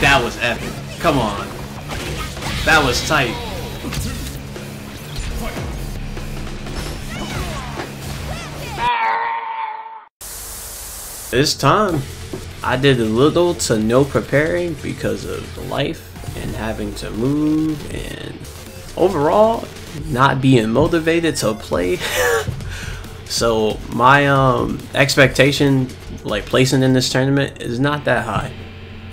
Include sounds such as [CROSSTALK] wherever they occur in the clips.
That was epic. Come on. That was tight. This time, I did a little to no preparing because of life and having to move and overall not being motivated to play. [LAUGHS] so my um, expectation, like placing in this tournament, is not that high.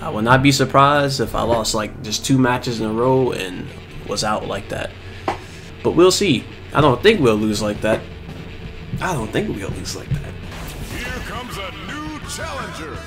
I would not be surprised if I lost like just two matches in a row and was out like that. But we'll see. I don't think we'll lose like that. I don't think we'll lose like that. Here comes a new challenger.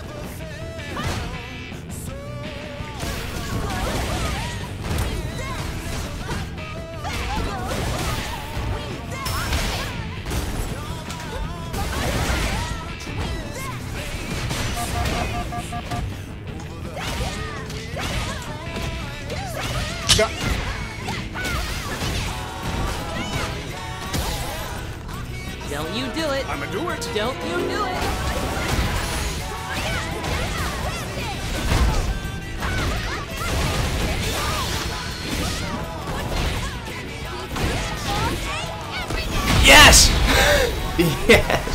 Don't you do it. I'ma do it. Don't you do it. Yes! [LAUGHS] [LAUGHS] yes!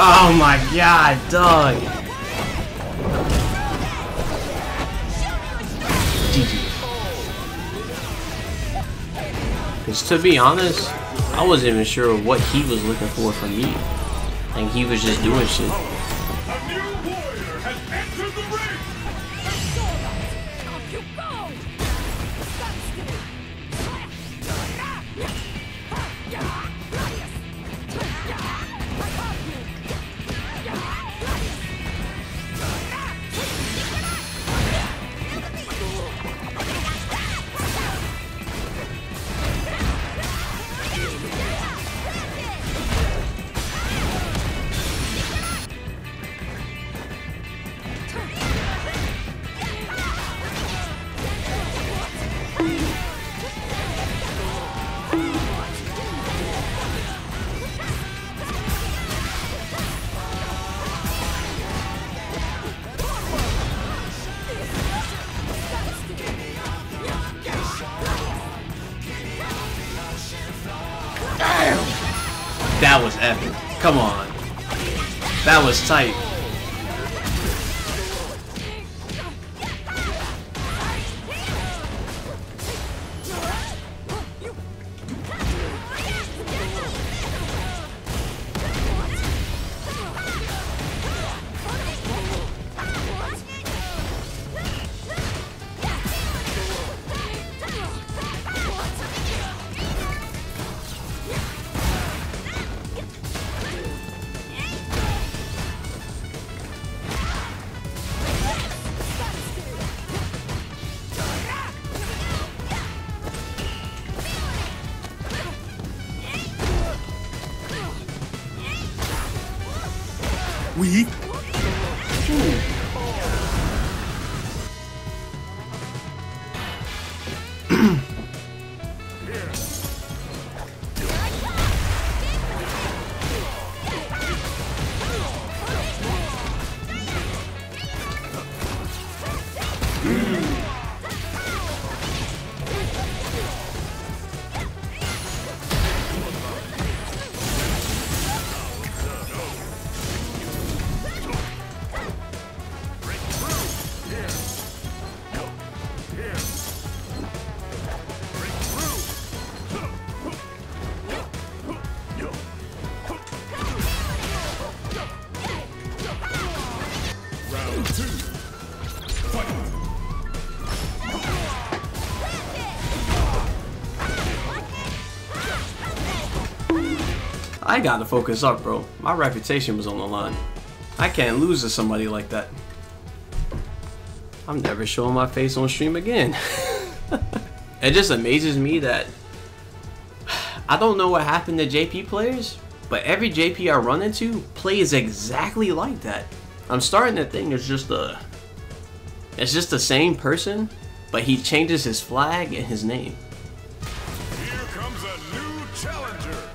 Oh my god, dog. GG. Because to be honest, I wasn't even sure what he was looking for from me. I think he was just doing shit. a new warrior has entered the ring. Come on. That was tight. Oui. I gotta focus up, bro. My reputation was on the line. I can't lose to somebody like that. I'm never showing my face on stream again. [LAUGHS] it just amazes me that [SIGHS] I don't know what happened to JP players, but every JP I run into plays exactly like that. I'm starting to think it's just a it's just the same person, but he changes his flag and his name. Here comes a new challenger.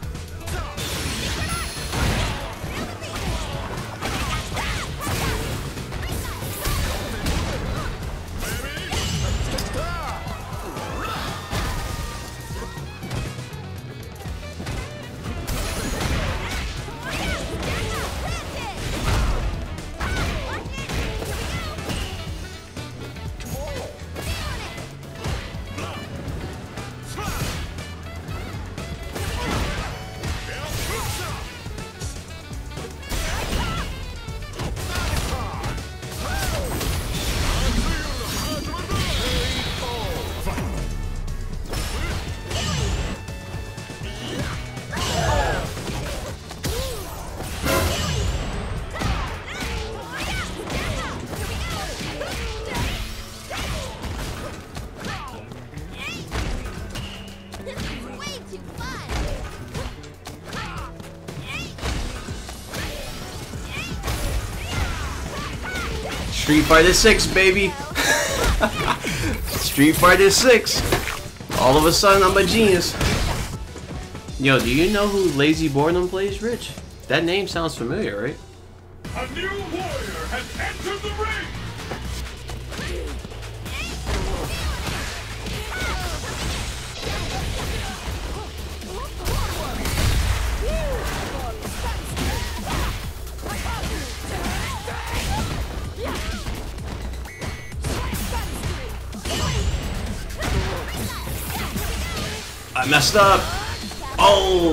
Street Fighter 6, baby! Street Fighter 6! All of a sudden, I'm a genius. Yo, do you know who Lazy Boredom plays, Rich? That name sounds familiar, right? A new warrior has entered the ring. I messed up! Oh!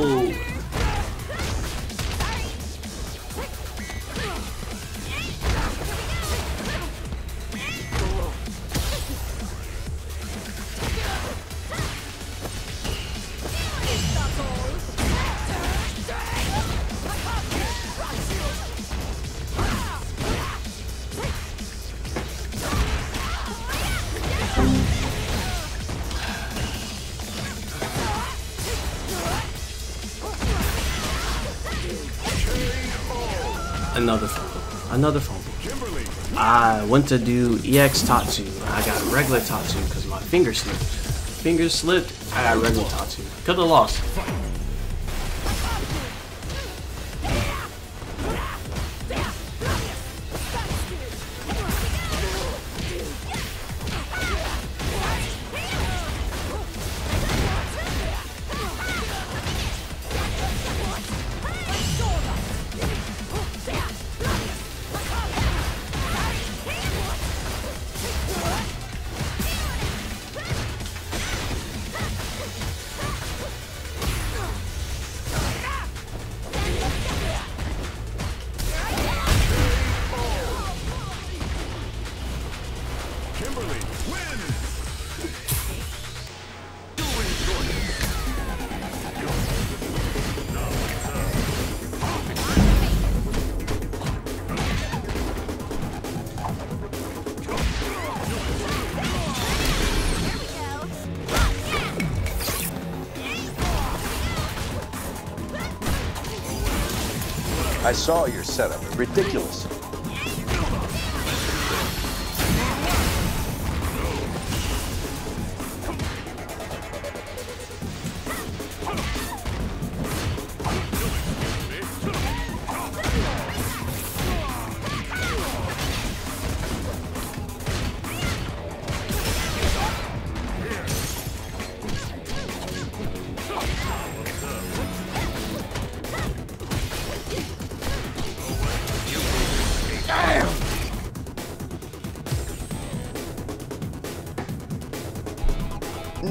Another fumble. Another fumble. I went to do EX Tatsu. I got regular Tatsu because my finger slipped. Finger slipped, I got regular Tatsu. Could have lost. I saw your setup. Ridiculous.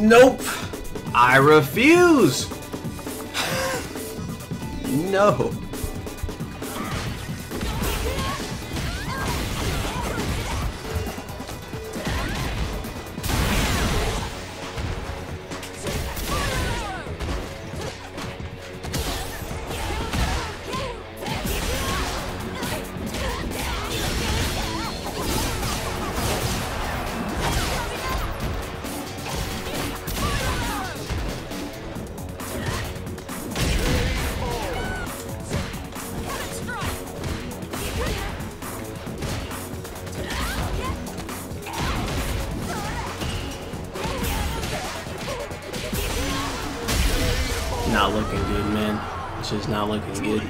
Nope! I refuse! [SIGHS] no. looking good, man. It's just not looking good.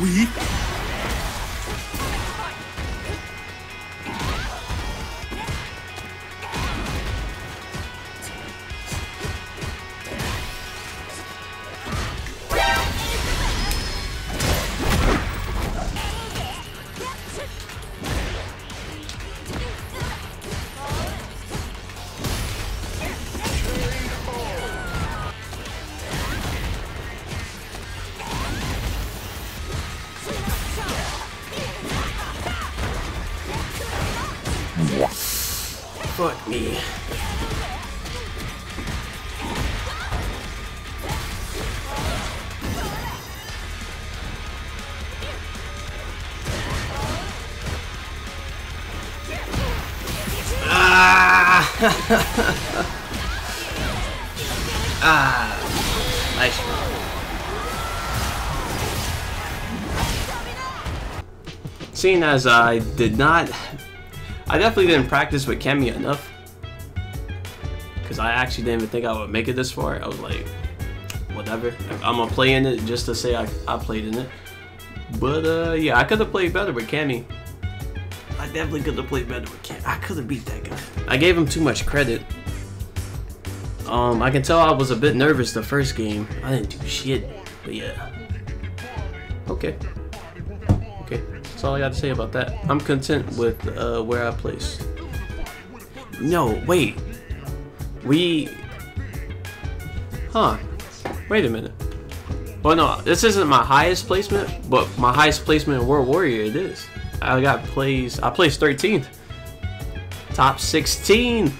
We Fuck me. Ah! [LAUGHS] ah! Nice. Seeing as I did not I definitely didn't practice with Kemi enough. Because I actually didn't even think I would make it this far. I was like, whatever. I'm going to play in it just to say I, I played in it. But uh, yeah, I could have played better with Cammy. I definitely could have played better with Cammy. I could have beat that guy. I gave him too much credit. Um, I can tell I was a bit nervous the first game. I didn't do shit. But yeah. Okay. That's all I got to say about that. I'm content with uh, where I placed. No, wait. We. Huh. Wait a minute. Well, no, this isn't my highest placement, but my highest placement in World Warrior it is. I got plays. I placed 13th. Top 16.